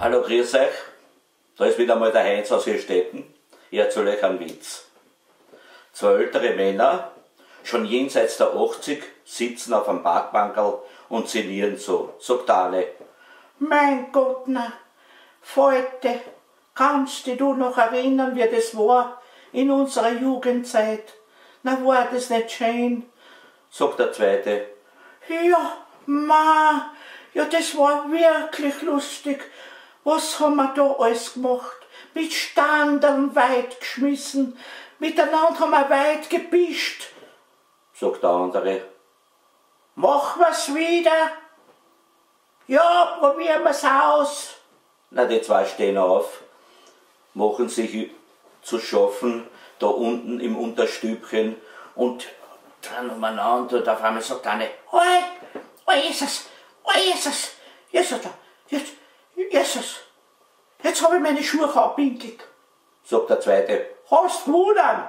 Hallo, grüß euch. Da ist wieder mal der Heinz aus Hirstetten. Ich erzähle euch einen Witz. Zwei ältere Männer, schon jenseits der 80, sitzen auf einem Parkbankerl und sinnieren so. Sagt eine, Mein Gott, na, Falte, kannst du noch erinnern, wie das war in unserer Jugendzeit? Na, war das nicht schön? sagt der zweite, Ja, ma, ja, das war wirklich lustig. Was haben wir da alles gemacht? Mit Standern weit geschmissen, miteinander haben wir weit gebischt. sagt der andere. Machen wir's wieder? Ja, probieren wir's aus. Na, die zwei stehen auf, machen sich zu schaffen, da unten im Unterstübchen und dran umeinander und auf einmal sagt eine, Oi, oh Jesus, oh Jesus, Jesus, jetzt, Jesus, jetzt habe ich meine Schuhe abpinkelt. sagt der zweite, Hast du dann?